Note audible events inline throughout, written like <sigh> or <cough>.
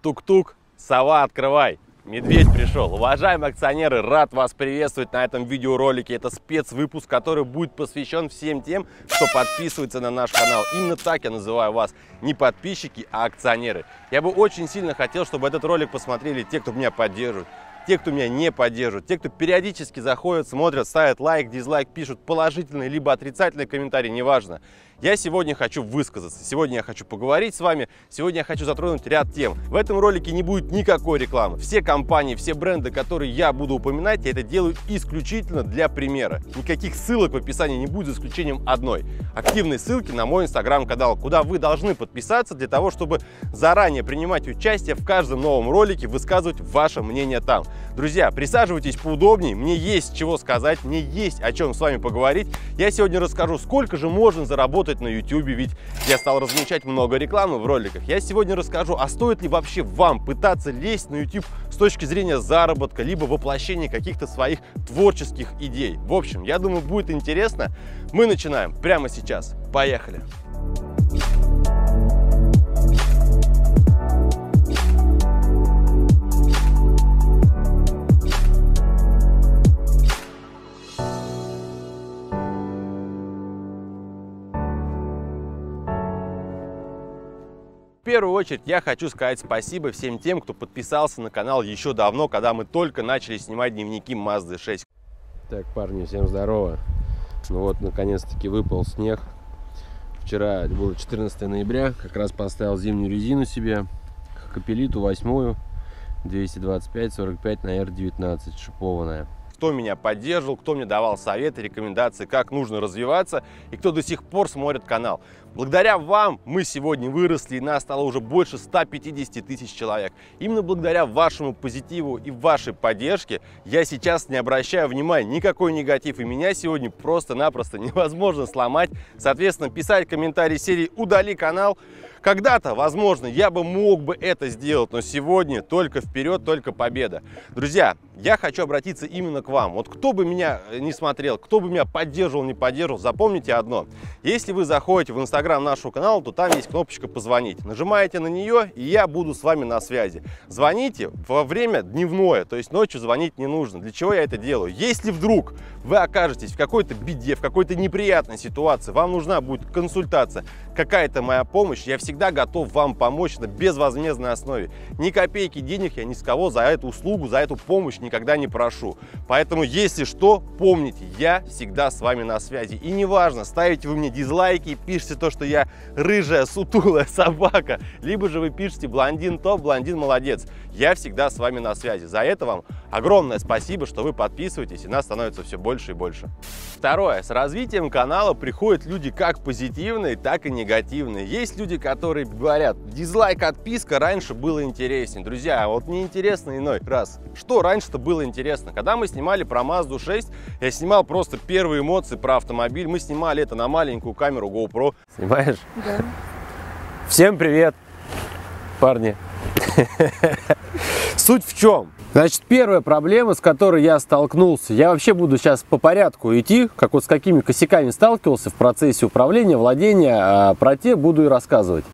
Тук-тук, сова, открывай. Медведь пришел. Уважаемые акционеры, рад вас приветствовать на этом видеоролике. Это спецвыпуск, который будет посвящен всем тем, кто подписывается на наш канал. Именно так я называю вас. Не подписчики, а акционеры. Я бы очень сильно хотел, чтобы этот ролик посмотрели те, кто меня поддерживает те, кто меня не поддерживает, те, кто периодически заходят, смотрят, ставят лайк, дизлайк, пишут положительный либо отрицательный комментарий, неважно. Я сегодня хочу высказаться, сегодня я хочу поговорить с вами, сегодня я хочу затронуть ряд тем. В этом ролике не будет никакой рекламы. Все компании, все бренды, которые я буду упоминать, я это делаю исключительно для примера. Никаких ссылок в описании не будет, за исключением одной. Активные ссылки на мой инстаграм-канал, куда вы должны подписаться для того, чтобы заранее принимать участие в каждом новом ролике, высказывать ваше мнение там. Друзья, присаживайтесь поудобнее, мне есть чего сказать, мне есть о чем с вами поговорить. Я сегодня расскажу, сколько же можно заработать работать на YouTube, ведь я стал размещать много рекламы в роликах. Я сегодня расскажу, а стоит ли вообще вам пытаться лезть на YouTube с точки зрения заработка, либо воплощения каких-то своих творческих идей. В общем, я думаю, будет интересно. Мы начинаем прямо сейчас. Поехали! Первую очередь я хочу сказать спасибо всем тем, кто подписался на канал еще давно, когда мы только начали снимать дневники Mazda 6. Так, парни, всем здорово. Ну вот, наконец-таки выпал снег. Вчера было 14 ноября, как раз поставил зимнюю резину себе, капелиту восьмую, 225-45 на R19 шипованная кто меня поддерживал, кто мне давал советы, рекомендации, как нужно развиваться и кто до сих пор смотрит канал. Благодаря вам мы сегодня выросли, и нас стало уже больше 150 тысяч человек. Именно благодаря вашему позитиву и вашей поддержке я сейчас не обращаю внимания никакой негатив, и меня сегодня просто-напросто невозможно сломать. Соответственно, писать комментарии серии «Удали канал», когда-то, возможно, я бы мог бы это сделать, но сегодня только вперед, только победа. Друзья, я хочу обратиться именно к вам. Вот кто бы меня э, не смотрел, кто бы меня поддерживал, не поддерживал, запомните одно. Если вы заходите в инстаграм нашего канала, то там есть кнопочка «Позвонить». Нажимаете на нее, и я буду с вами на связи. Звоните во время дневное, то есть ночью звонить не нужно. Для чего я это делаю? Если вдруг вы окажетесь в какой-то беде, в какой-то неприятной ситуации, вам нужна будет консультация, какая-то моя помощь, я всегда готов вам помочь на безвозмездной основе. Ни копейки денег я ни с кого за эту услугу, за эту помощь никогда не прошу. Поэтому, если что, помните, я всегда с вами на связи. И неважно, ставите вы мне дизлайки, пишите то, что я рыжая, сутулая <laughs> собака, либо же вы пишете блондин топ, блондин молодец. Я всегда с вами на связи. За это вам огромное спасибо, что вы подписываетесь, и нас становится все больше и больше. Второе. С развитием канала приходят люди как позитивные, так и негативные. Есть люди, которые говорят, дизлайк, отписка раньше было интереснее. Друзья, вот мне интересно иной раз. Что раньше-то было интересно? Когда мы снимали про Mazda 6, я снимал просто первые эмоции про автомобиль. Мы снимали это на маленькую камеру GoPro. Снимаешь? Да. Всем привет, парни. <laughs> Суть в чем? Значит, первая проблема, с которой я столкнулся, я вообще буду сейчас по порядку идти, как вот с какими косяками сталкивался в процессе управления, владения, а про те буду и рассказывать.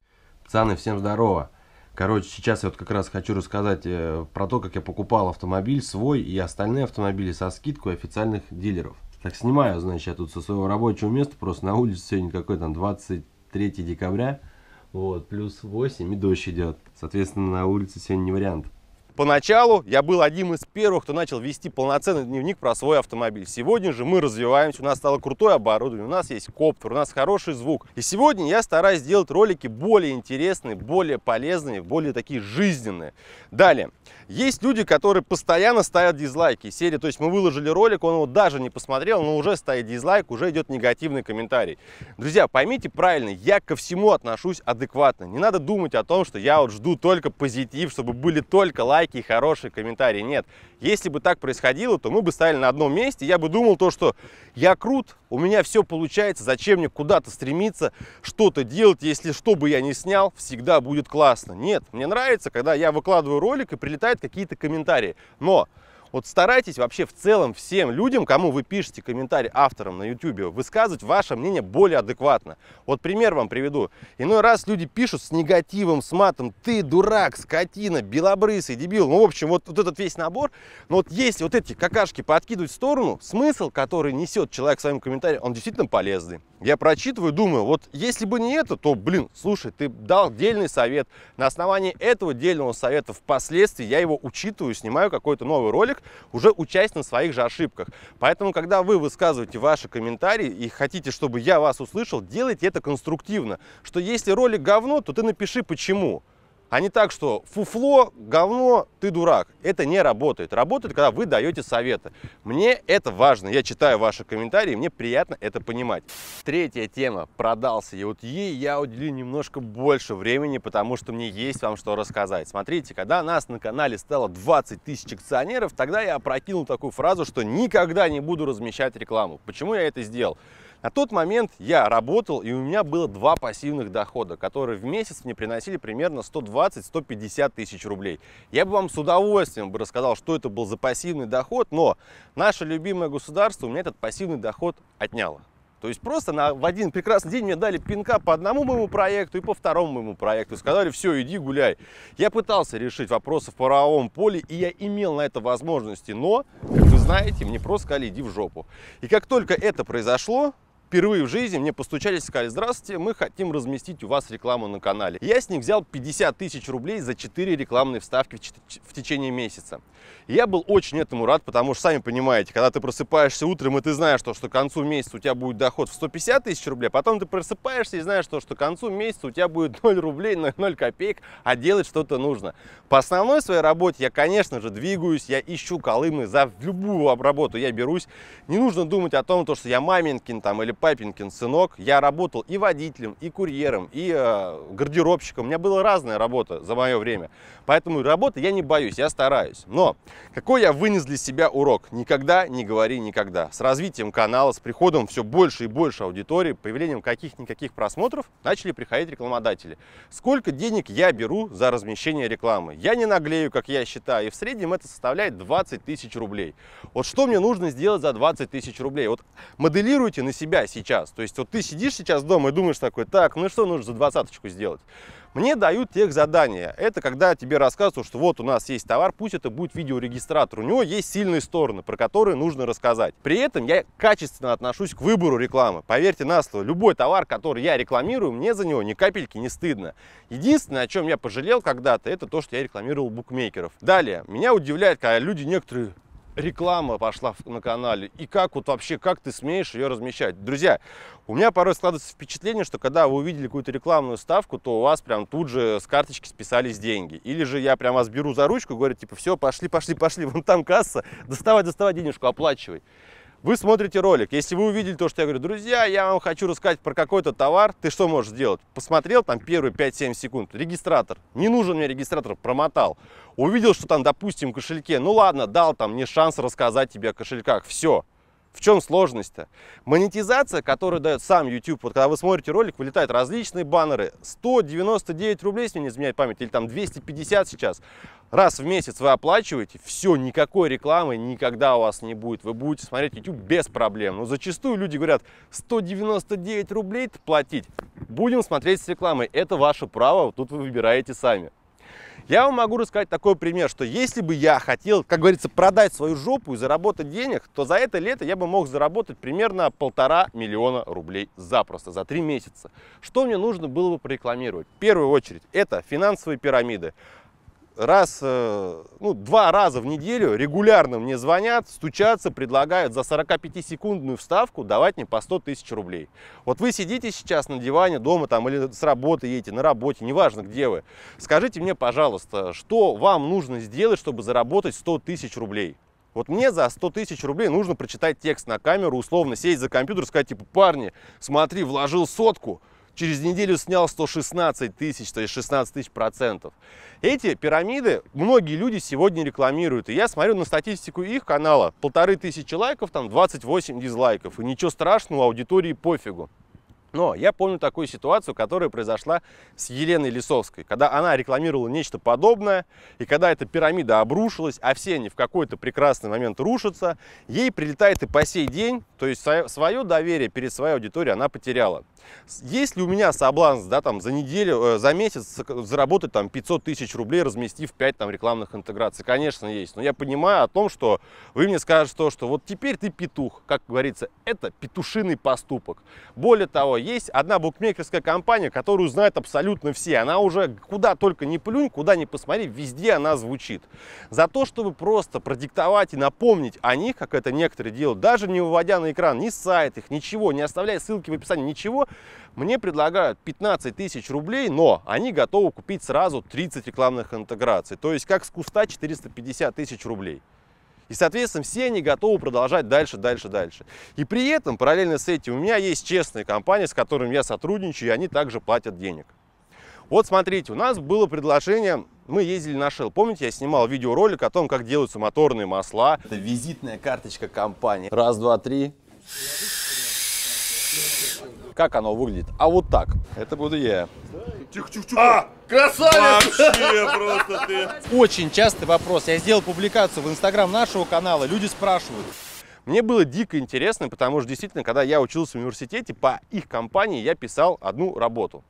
Пацаны, всем здорово. Короче, сейчас я вот как раз хочу рассказать э, про то, как я покупал автомобиль свой и остальные автомобили со скидкой официальных дилеров. Так, снимаю, значит, я тут со своего рабочего места, просто на улице сегодня какой там 23 декабря, вот, плюс 8 и дождь идет. Соответственно, на улице сегодня не вариант. Поначалу я был одним из первых, кто начал вести полноценный дневник про свой автомобиль. Сегодня же мы развиваемся, у нас стало крутое оборудование, у нас есть коптер, у нас хороший звук. И сегодня я стараюсь сделать ролики более интересные, более полезные, более такие жизненные. Далее, есть люди, которые постоянно ставят дизлайки. Серия, то есть мы выложили ролик, он его даже не посмотрел, но уже стоит дизлайк, уже идет негативный комментарий. Друзья, поймите правильно, я ко всему отношусь адекватно. Не надо думать о том, что я вот жду только позитив, чтобы были только лайки лайки хорошие комментарии. Нет, если бы так происходило, то мы бы стали на одном месте. Я бы думал то, что я крут, у меня все получается, зачем мне куда-то стремиться, что-то делать, если что бы я не снял, всегда будет классно. Нет, мне нравится, когда я выкладываю ролик и прилетают какие-то комментарии. Но Вот старайтесь вообще в целом всем людям, кому вы пишете комментарий авторам на YouTube, высказывать ваше мнение более адекватно. Вот пример вам приведу. Иной раз люди пишут с негативом, с матом, ты дурак, скотина, белобрысый, дебил. Ну, в общем, вот, вот этот весь набор. Но вот если вот эти какашки подкидывать в сторону, смысл, который несет человек в своем комментарии, он действительно полезный. Я прочитываю, думаю, вот если бы не это, то, блин, слушай, ты дал дельный совет. На основании этого дельного совета впоследствии я его учитываю, снимаю какой-то новый ролик, уже участь на своих же ошибках. Поэтому, когда вы высказываете ваши комментарии и хотите, чтобы я вас услышал, делайте это конструктивно. Что если ролик говно, то ты напиши почему а не так, что фуфло, говно, ты дурак. Это не работает. Работает, когда вы даете советы. Мне это важно. Я читаю ваши комментарии, мне приятно это понимать. Третья тема. Продался. И вот ей я уделю немножко больше времени, потому что мне есть вам что рассказать. Смотрите, когда нас на канале стало 20 тысяч акционеров, тогда я опрокинул такую фразу, что никогда не буду размещать рекламу. Почему я это сделал? На тот момент я работал, и у меня было два пассивных дохода, которые в месяц мне приносили примерно 120-150 тысяч рублей. Я бы вам с удовольствием бы рассказал, что это был за пассивный доход, но наше любимое государство у меня этот пассивный доход отняло. То есть просто на, в один прекрасный день мне дали пинка по одному моему проекту и по второму моему проекту. Сказали, все, иди гуляй. Я пытался решить вопросы в правовом поле, и я имел на это возможности, но, как вы знаете, мне просто сказали, иди в жопу. И как только это произошло, впервые в жизни мне постучались и сказали, здравствуйте, мы хотим разместить у вас рекламу на канале. Я с них взял 50 тысяч рублей за 4 рекламные вставки в течение месяца. Я был очень этому рад, потому что, сами понимаете, когда ты просыпаешься утром, и ты знаешь, что, что к концу месяца у тебя будет доход в 150 тысяч рублей, а потом ты просыпаешься и знаешь, что, что к концу месяца у тебя будет <laughs> 0 рублей, 0, 0 копеек, а делать что-то нужно. По основной своей работе я, конечно же, двигаюсь, я ищу колымы, за любую работу я берусь. Не нужно думать о том, что я маменькин там или Папинкин сынок. Я работал и водителем, и курьером, и э, гардеробщиком. У меня была разная работа за мое время. Поэтому работы я не боюсь, я стараюсь. Но какой я вынес для себя урок? Никогда не говори никогда. С развитием канала, с приходом все больше и больше аудитории, появлением каких-никаких просмотров, начали приходить рекламодатели. Сколько денег я беру за размещение рекламы? Я не наглею, как я считаю, и в среднем это составляет 20 тысяч рублей. Вот что мне нужно сделать за 20 тысяч рублей? Вот моделируйте на себя сейчас. То есть вот ты сидишь сейчас дома и думаешь такой, так, ну что нужно за двадцаточку сделать? Мне дают тех задания. Это когда тебе рассказывают, что вот у нас есть товар, пусть это будет видеорегистратор. У него есть сильные стороны, про которые нужно рассказать. При этом я качественно отношусь к выбору рекламы. Поверьте на слово, любой товар, который я рекламирую, мне за него ни капельки не стыдно. Единственное, о чем я пожалел когда-то, это то, что я рекламировал букмекеров. Далее, меня удивляет, когда люди некоторые реклама пошла на канале, и как вот вообще, как ты смеешь ее размещать. Друзья, у меня порой складывается впечатление, что когда вы увидели какую-то рекламную ставку, то у вас прям тут же с карточки списались деньги. Или же я прям вас беру за ручку, говорю, типа, все, пошли, пошли, пошли, вон там касса, доставай, доставай денежку, оплачивай. Вы смотрите ролик, если вы увидели то, что я говорю, друзья, я вам хочу рассказать про какой-то товар, ты что можешь сделать? Посмотрел там первые 5-7 секунд, регистратор, не нужен мне регистратор, промотал. Увидел, что там, допустим, кошельке, ну ладно, дал там мне шанс рассказать тебе о кошельках, все. В чем сложность-то? Монетизация, которую дает сам YouTube, вот когда вы смотрите ролик, вылетают различные баннеры, 199 рублей, если не изменяет память, или там 250 сейчас, раз в месяц вы оплачиваете, все, никакой рекламы никогда у вас не будет, вы будете смотреть YouTube без проблем. Но зачастую люди говорят, 199 рублей платить, будем смотреть с рекламой, это ваше право, тут вы выбираете сами. Я вам могу рассказать такой пример, что если бы я хотел, как говорится, продать свою жопу и заработать денег, то за это лето я бы мог заработать примерно полтора миллиона рублей запросто, за три месяца. Что мне нужно было бы прорекламировать? В первую очередь, это финансовые пирамиды раз, э, ну, два раза в неделю регулярно мне звонят, стучатся, предлагают за 45-секундную вставку давать мне по 100 тысяч рублей. Вот вы сидите сейчас на диване дома там или с работы едете, на работе, неважно где вы. Скажите мне, пожалуйста, что вам нужно сделать, чтобы заработать 100 тысяч рублей? Вот мне за 100 тысяч рублей нужно прочитать текст на камеру, условно сесть за компьютер, сказать, типа, парни, смотри, вложил сотку, через неделю снял 116 тысяч, то есть 16 тысяч процентов. Эти пирамиды многие люди сегодня рекламируют. И я смотрю на статистику их канала. Полторы тысячи лайков, там 28 дизлайков. И ничего страшного, аудитории пофигу. Но я помню такую ситуацию, которая произошла с Еленой Лисовской, когда она рекламировала нечто подобное, и когда эта пирамида обрушилась, а все они в какой-то прекрасный момент рушатся, ей прилетает и по сей день, то есть свое доверие перед своей аудиторией она потеряла. Есть ли у меня соблазн, да, там, за неделю, э, за месяц заработать там 500 тысяч рублей, разместив 5 там рекламных интеграций? Конечно, есть. Но я понимаю о том, что вы мне скажете то, что вот теперь ты петух. Как говорится, это петушиный поступок. Более того, есть одна букмекерская компания, которую знают абсолютно все. Она уже куда только не плюнь, куда ни посмотри, везде она звучит. За то, чтобы просто продиктовать и напомнить о них, как это некоторые делают, даже не выводя на экран ни сайт их, ничего, не оставляя ссылки в описании, ничего, мне предлагают 15 тысяч рублей, но они готовы купить сразу 30 рекламных интеграций. То есть как с куста 450 тысяч рублей. И, соответственно, все они готовы продолжать дальше, дальше, дальше. И при этом, параллельно с этим, у меня есть честные компании, с которыми я сотрудничаю, и они также платят денег. Вот смотрите, у нас было предложение, мы ездили на Shell. Помните, я снимал видеоролик о том, как делаются моторные масла. Это визитная карточка компании. Раз, два, три. Как оно выглядит? А вот так. Это буду я. Тихо, тихо, тихо. А, красавец! Вообще просто ты. Очень частый вопрос. Я сделал публикацию в инстаграм нашего канала. Люди спрашивают. Мне было дико интересно, потому что действительно, когда я учился в университете, по их компании я писал одну работу.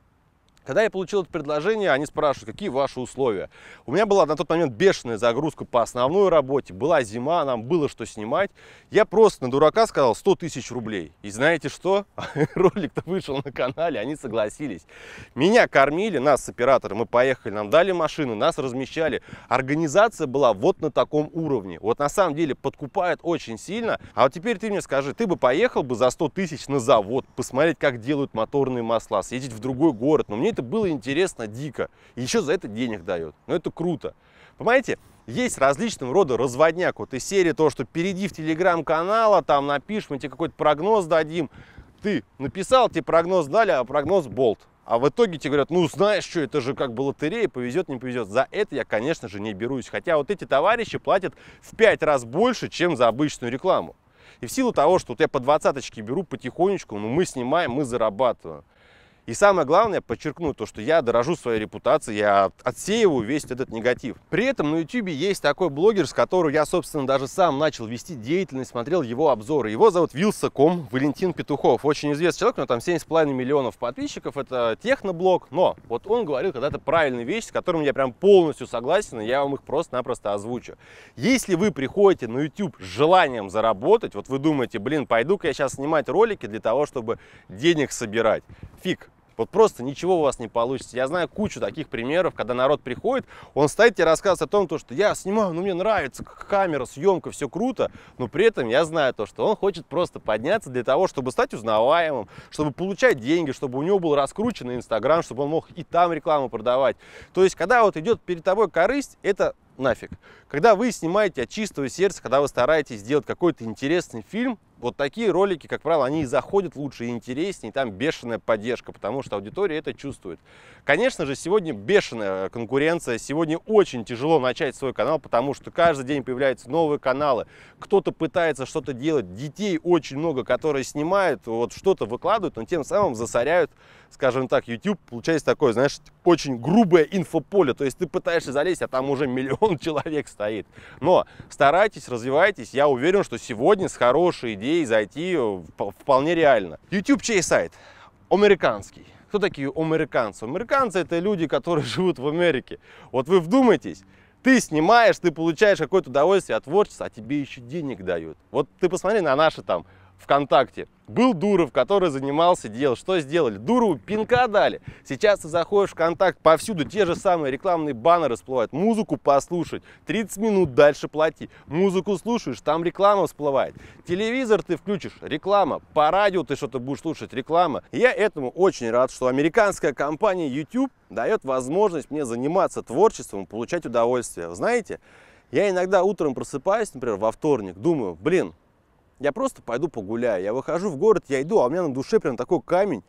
Когда я получил это предложение, они спрашивают, какие ваши условия. У меня была на тот момент бешеная загрузка по основной работе, была зима, нам было что снимать. Я просто на дурака сказал 100 тысяч рублей. И знаете что? <laughs> Ролик-то вышел на канале, они согласились. Меня кормили, нас с оператором, мы поехали, нам дали машину, нас размещали. Организация была вот на таком уровне. Вот на самом деле подкупает очень сильно. А вот теперь ты мне скажи, ты бы поехал бы за 100 тысяч на завод, посмотреть, как делают моторные масла, съездить в другой город. Но мне это было интересно дико. И еще за это денег дает. Но это круто. Понимаете, есть различного рода разводняк. Вот из серии то, что перейди в телеграм-канал, а там напишешь, мы тебе какой-то прогноз дадим. Ты написал, тебе прогноз дали, а прогноз болт. А в итоге тебе говорят, ну знаешь что, это же как бы лотерея, повезет, не повезет. За это я, конечно же, не берусь. Хотя вот эти товарищи платят в 5 раз больше, чем за обычную рекламу. И в силу того, что вот я по двадцаточке беру потихонечку, ну мы снимаем, мы зарабатываем. И самое главное, подчеркну то, что я дорожу своей репутацией, я отсеиваю весь этот негатив. При этом на YouTube есть такой блогер, с которым я, собственно, даже сам начал вести деятельность, смотрел его обзоры. Его зовут Вилсаком Валентин Петухов. Очень известный человек, него там 7,5 миллионов подписчиков, это техноблог. Но вот он говорил когда-то правильные вещи, с которыми я прям полностью согласен, и я вам их просто-напросто озвучу. Если вы приходите на YouTube с желанием заработать, вот вы думаете, блин, пойду-ка я сейчас снимать ролики для того, чтобы денег собирать. Фиг, вот просто ничего у вас не получится. Я знаю кучу таких примеров, когда народ приходит, он стоит и рассказывает о том, что я снимаю, ну мне нравится камера, съемка, все круто, но при этом я знаю то, что он хочет просто подняться для того, чтобы стать узнаваемым, чтобы получать деньги, чтобы у него был раскрученный Инстаграм, чтобы он мог и там рекламу продавать. То есть, когда вот идет перед тобой корысть, это нафиг. Когда вы снимаете от чистого сердца, когда вы стараетесь сделать какой-то интересный фильм, вот такие ролики, как правило, они и заходят лучше и интереснее, и там бешеная поддержка, потому что аудитория это чувствует. Конечно же, сегодня бешеная конкуренция, сегодня очень тяжело начать свой канал, потому что каждый день появляются новые каналы, кто-то пытается что-то делать, детей очень много, которые снимают, вот что-то выкладывают, но тем самым засоряют, скажем так, YouTube, получается такое, знаешь, очень грубое инфополе, то есть ты пытаешься залезть, а там уже миллион <laughs> человек стоит. Но старайтесь, развивайтесь, я уверен, что сегодня с хорошей идеей зайти вполне реально. YouTube чей сайт? Американский. Кто такие американцы? Американцы это люди, которые <laughs> живут в Америке. Вот вы вдумайтесь, ты снимаешь, ты получаешь какое-то удовольствие от творчества, а тебе еще денег дают. Вот ты посмотри на наши там ВКонтакте. Был Дуров, который занимался делом. Что сделали? Дурову пинка дали. Сейчас ты заходишь в ВКонтакт, повсюду те же самые рекламные баннеры всплывают. Музыку послушать, 30 минут дальше плати. Музыку слушаешь, там реклама всплывает. Телевизор ты включишь, реклама. По радио ты что-то будешь слушать, реклама. я этому очень рад, что американская компания YouTube дает возможность мне заниматься творчеством, получать удовольствие. Знаете, я иногда утром просыпаюсь, например, во вторник, думаю, блин, я просто пойду погуляю. Я выхожу в город, я иду, а у меня на душе прям такой камень,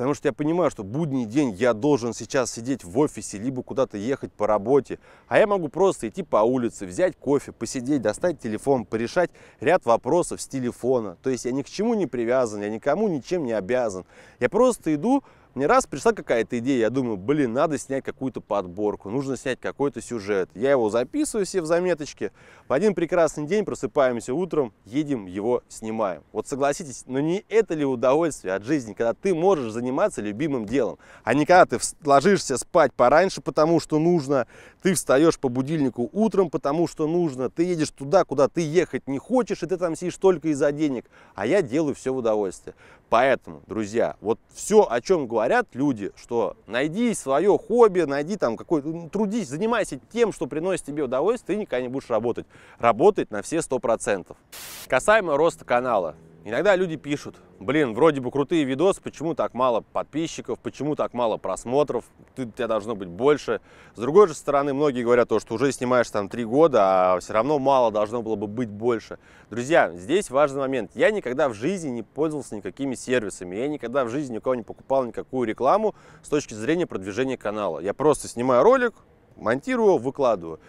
Потому что я понимаю, что будний день я должен сейчас сидеть в офисе, либо куда-то ехать по работе. А я могу просто идти по улице, взять кофе, посидеть, достать телефон, порешать ряд вопросов с телефона. То есть я ни к чему не привязан, я никому ничем не обязан. Я просто иду, мне раз пришла какая-то идея, я думаю, блин, надо снять какую-то подборку, нужно снять какой-то сюжет. Я его записываю все в заметочке. В один прекрасный день просыпаемся утром, едем, его снимаем. Вот согласитесь, но не это ли удовольствие от жизни, когда ты можешь заниматься любимым делом, а не когда ты ложишься спать пораньше, потому что нужно, ты встаешь по будильнику утром, потому что нужно, ты едешь туда, куда ты ехать не хочешь, и ты там сидишь только из-за денег, а я делаю все в удовольствие. Поэтому, друзья, вот все, о чем говорят люди, что найди свое хобби, найди там какой-то, ну, трудись, занимайся тем, что приносит тебе удовольствие, ты никогда не будешь работать. Работать на все сто процентов. Касаемо роста канала. Иногда люди пишут, блин, вроде бы крутые видосы, почему так мало подписчиков, почему так мало просмотров, ты, тебя должно быть больше. С другой же стороны, многие говорят то, что уже снимаешь там три года, а все равно мало должно было бы быть больше. Друзья, здесь важный момент. Я никогда в жизни не пользовался никакими сервисами, я никогда в жизни никого не покупал никакую рекламу с точки зрения продвижения канала. Я просто снимаю ролик, монтирую, выкладываю.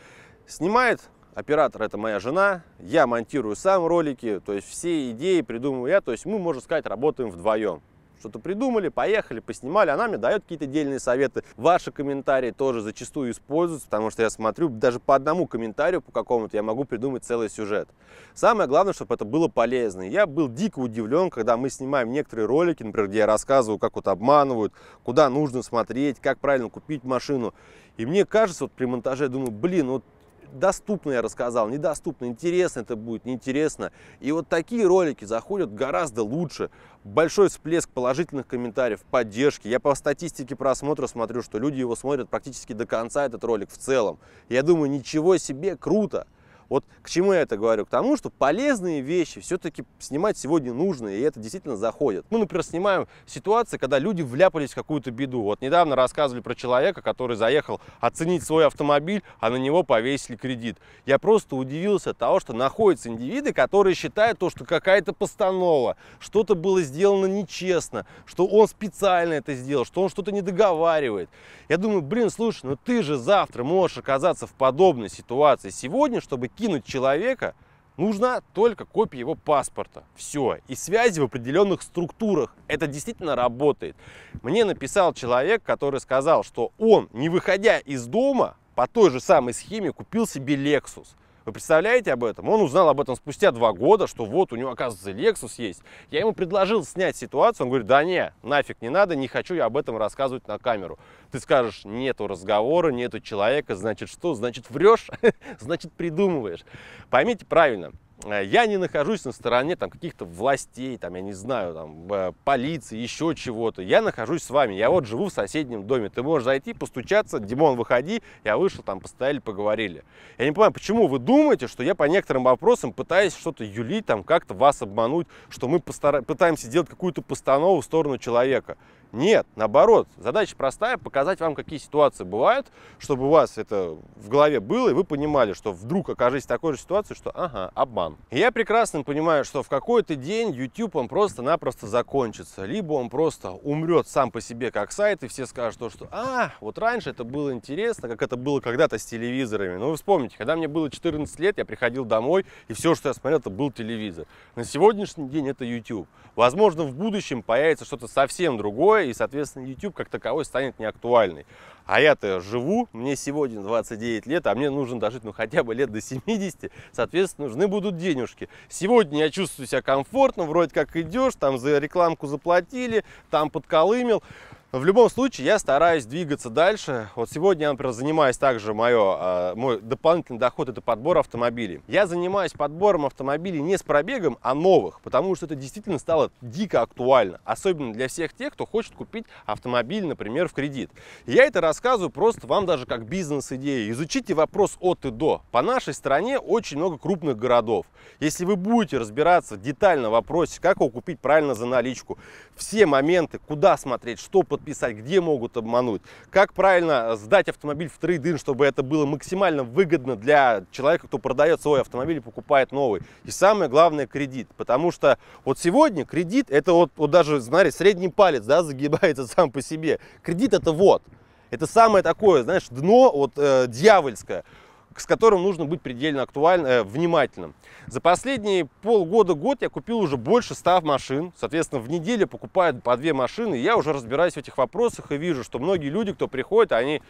Снимает Оператор это моя жена, я монтирую сам ролики, то есть все идеи придумываю я, то есть мы, можно сказать, работаем вдвоем. Что-то придумали, поехали, поснимали, она мне дает какие-то дельные советы. Ваши комментарии тоже зачастую используются, потому что я смотрю, даже по одному комментарию по какому-то я могу придумать целый сюжет. Самое главное, чтобы это было полезно. Я был дико удивлен, когда мы снимаем некоторые ролики, например, где я рассказываю, как вот обманывают, куда нужно смотреть, как правильно купить машину. И мне кажется, вот при монтаже, я думаю, блин, вот доступно я рассказал, недоступно, интересно это будет, неинтересно. И вот такие ролики заходят гораздо лучше. Большой всплеск положительных комментариев, поддержки. Я по статистике просмотра смотрю, что люди его смотрят практически до конца, этот ролик в целом. Я думаю, ничего себе, круто. Вот к чему я это говорю? К тому, что полезные вещи все-таки снимать сегодня нужно, и это действительно заходит. Мы, например, снимаем ситуации, когда люди вляпались в какую-то беду. Вот недавно рассказывали про человека, который заехал оценить свой автомобиль, а на него повесили кредит. Я просто удивился от того, что находятся индивиды, которые считают то, что какая-то постанова, что-то было сделано нечестно, что он специально это сделал, что он что-то не договаривает. Я думаю, блин, слушай, ну ты же завтра можешь оказаться в подобной ситуации. Сегодня, чтобы кинуть человека, нужна только копия его паспорта. Все. И связи в определенных структурах. Это действительно работает. Мне написал человек, который сказал, что он, не выходя из дома, по той же самой схеме купил себе Lexus. Вы представляете об этом? Он узнал об этом спустя два года, что вот у него, оказывается, Lexus есть. Я ему предложил снять ситуацию, он говорит, да не, нафиг не надо, не хочу я об этом рассказывать на камеру. Ты скажешь, нету разговора, нету человека, значит что? Значит врешь, <laughs> значит придумываешь. Поймите правильно, я не нахожусь на стороне там каких-то властей, там, я не знаю, там, э, полиции, еще чего-то. Я нахожусь с вами. Я вот живу в соседнем доме. Ты можешь зайти, постучаться, Димон, выходи. Я вышел, там, постояли, поговорили. Я не понимаю, почему вы думаете, что я по некоторым вопросам пытаюсь что-то юлить, там, как-то вас обмануть, что мы постара... пытаемся сделать какую-то постанову в сторону человека. Нет, наоборот, задача простая, показать вам, какие ситуации бывают, чтобы у вас это в голове было, и вы понимали, что вдруг окажетесь в такой же ситуации, что ага, обман. И я прекрасно понимаю, что в какой-то день YouTube он просто-напросто закончится, либо он просто умрет сам по себе как сайт, и все скажут то, что а, вот раньше это было интересно, как это было когда-то с телевизорами. Ну вы вспомните, когда мне было 14 лет, я приходил домой, и все, что я смотрел, это был телевизор. На сегодняшний день это YouTube. Возможно, в будущем появится что-то совсем другое, и, соответственно, YouTube как таковой станет неактуальный. А я-то живу, мне сегодня 29 лет, а мне нужно дожить ну хотя бы лет до 70, соответственно, нужны будут денежки. Сегодня я чувствую себя комфортно, вроде как идешь, там за рекламку заплатили, там подколымел. В любом случае я стараюсь двигаться дальше. Вот сегодня я, например, занимаюсь также, мое, а, мой дополнительный доход это подбор автомобилей. Я занимаюсь подбором автомобилей не с пробегом, а новых, потому что это действительно стало дико актуально. Особенно для всех тех, кто хочет купить автомобиль, например, в кредит. Я это рассказываю просто вам даже как бизнес-идею. Изучите вопрос от и до. По нашей стране очень много крупных городов. Если вы будете разбираться детально в вопросе, как его купить правильно за наличку, все моменты, куда смотреть, что под подписать, где могут обмануть, как правильно сдать автомобиль в трейдин, чтобы это было максимально выгодно для человека, кто продает свой автомобиль и покупает новый. И самое главное, кредит. Потому что вот сегодня кредит, это вот, вот даже, смотри, средний палец, да, <laughs> загибается сам по себе. Кредит это вот. Это самое такое, знаешь, дно вот э, дьявольское с которым нужно быть предельно актуально, э, внимательным. За последние полгода-год я купил уже больше 100 машин. Соответственно, в неделю покупают по две машины. Я уже разбираюсь в этих вопросах и вижу, что многие люди, кто приходит, они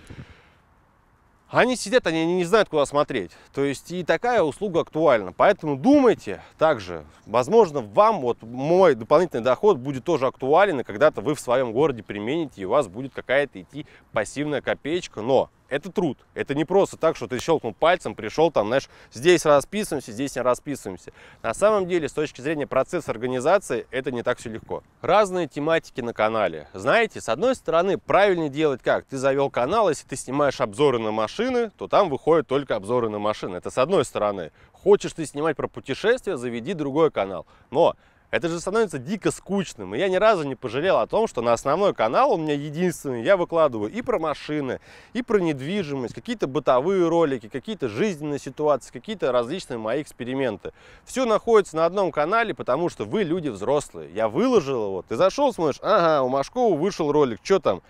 они сидят, они не знают, куда смотреть. То есть и такая услуга актуальна. Поэтому думайте также, возможно, вам вот мой дополнительный доход будет тоже актуален, и когда-то вы в своем городе примените, и у вас будет какая-то идти пассивная копеечка. Но это труд. Это не просто так, что ты щелкнул пальцем, пришел там, знаешь, здесь расписываемся, здесь не расписываемся. На самом деле, с точки зрения процесса организации, это не так все легко. Разные тематики на канале. Знаете, с одной стороны, правильнее делать как? Ты завел канал, если ты снимаешь обзоры на машины, то там выходят только обзоры на машины. Это с одной стороны. Хочешь ты снимать про путешествия, заведи другой канал. Но это же становится дико скучным. И я ни разу не пожалел о том, что на основной канал у меня единственный, я выкладываю и про машины, и про недвижимость, какие-то бытовые ролики, какие-то жизненные ситуации, какие-то различные мои эксперименты. Все находится на одном канале, потому что вы люди взрослые. Я выложил его, ты зашел, смотришь, ага, у Машкова вышел ролик, что там?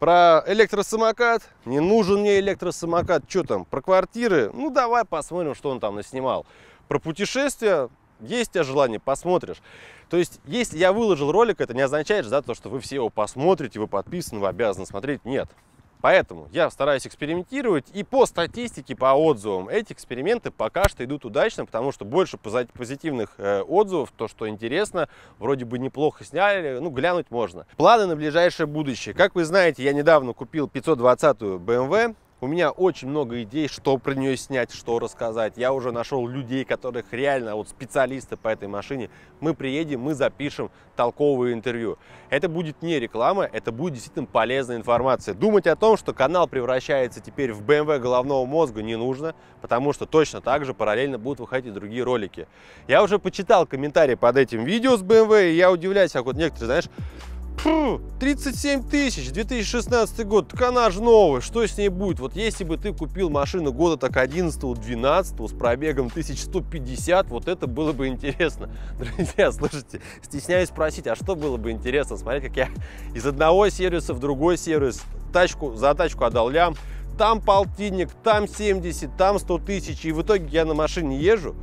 Про электросамокат, не нужен мне электросамокат, что там, про квартиры, ну давай посмотрим, что он там наснимал. Про путешествия, есть у тебя желание, посмотришь. То есть, если я выложил ролик, это не означает за то, что вы все его посмотрите, вы подписаны, вы обязаны смотреть. Нет. Поэтому я стараюсь экспериментировать, и по статистике, по отзывам, эти эксперименты пока что идут удачно, потому что больше позитивных э, отзывов, то, что интересно, вроде бы неплохо сняли, ну, глянуть можно. Планы на ближайшее будущее. Как вы знаете, я недавно купил 520-ю BMW, у меня очень много идей, что про нее снять, что рассказать. Я уже нашел людей, которых реально, вот специалисты по этой машине. Мы приедем, мы запишем толковое интервью. Это будет не реклама, это будет действительно полезная информация. Думать о том, что канал превращается теперь в BMW головного мозга не нужно, потому что точно так же параллельно будут выходить и другие ролики. Я уже почитал комментарии под этим видео с BMW, и я удивляюсь, как вот некоторые, знаешь, Фу, 37 тысяч, 2016 год, так она же новая, что с ней будет? Вот если бы ты купил машину года так 11-12 с пробегом 1150, вот это было бы интересно. <laughs> Друзья, слушайте, стесняюсь спросить, а что было бы интересно? Смотри, как я из одного сервиса в другой сервис тачку за тачку отдал лям, там полтинник, там 70, там 100 тысяч, и в итоге я на машине езжу,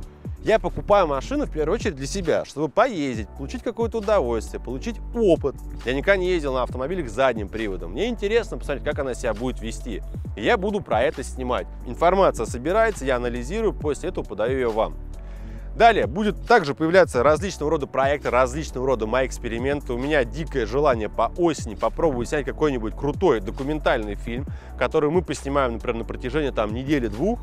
я покупаю машину в первую очередь для себя, чтобы поездить, получить какое-то удовольствие, получить опыт. Я никогда не ездил на автомобилях с задним приводом. Мне интересно посмотреть, как она себя будет вести. И я буду про это снимать. Информация собирается, я анализирую, после этого подаю ее вам. Далее будет также появляться различного рода проекты, различного рода мои эксперименты. У меня дикое желание по осени попробовать снять какой-нибудь крутой документальный фильм, который мы поснимаем, например, на протяжении там недели-двух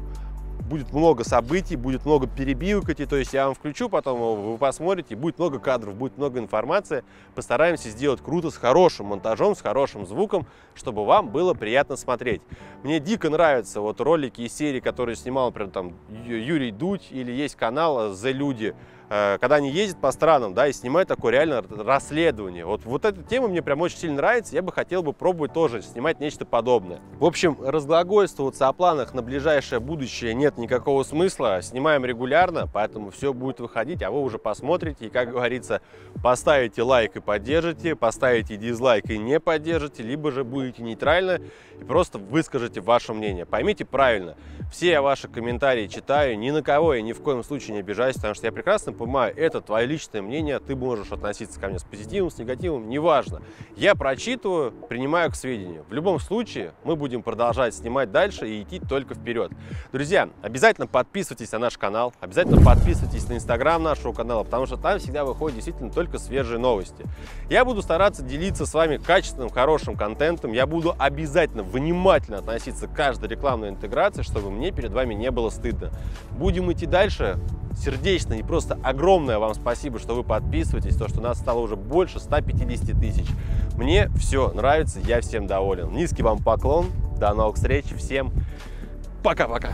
будет много событий, будет много перебивок идти, то есть я вам включу, потом вы посмотрите, будет много кадров, будет много информации. Постараемся сделать круто, с хорошим монтажом, с хорошим звуком, чтобы вам было приятно смотреть. Мне дико нравятся вот ролики и серии, которые снимал, например, там Юрий Дудь или есть канал The Люди, когда они ездят по странам, да, и снимают такое реально расследование. Вот, вот эта тема мне прям очень сильно нравится, я бы хотел бы пробовать тоже снимать нечто подобное. В общем, разглагольствоваться о планах на ближайшее будущее нет никакого смысла, снимаем регулярно, поэтому все будет выходить, а вы уже посмотрите и, как говорится, поставите лайк и поддержите, поставите дизлайк и не поддержите, либо же будете нейтрально и просто выскажите ваше мнение. Поймите правильно, все ваши комментарии читаю, ни на кого я ни в коем случае не обижаюсь, потому что я прекрасно понимаю, это твое личное мнение, ты можешь относиться ко мне с позитивом, с негативом, неважно. Я прочитываю, принимаю к сведению. В любом случае, мы будем продолжать снимать дальше и идти только вперед. Друзья, обязательно подписывайтесь на наш канал, обязательно подписывайтесь на инстаграм нашего канала, потому что там всегда выходят действительно только свежие новости. Я буду стараться делиться с вами качественным, хорошим контентом, я буду обязательно внимательно относиться к каждой рекламной интеграции, чтобы мне перед вами не было стыдно. Будем идти дальше, сердечно и просто огромное вам спасибо, что вы подписываетесь, то, что нас стало уже больше 150 тысяч. Мне все нравится, я всем доволен. Низкий вам поклон, до новых встреч, всем пока-пока.